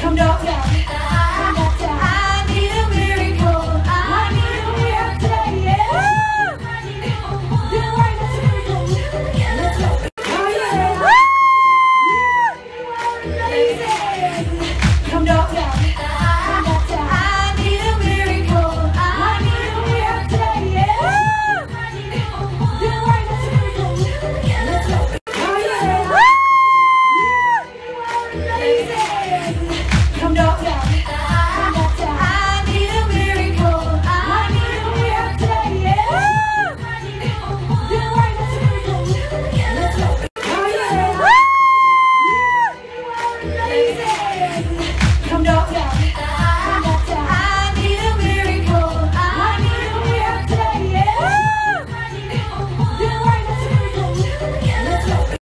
Come down, down.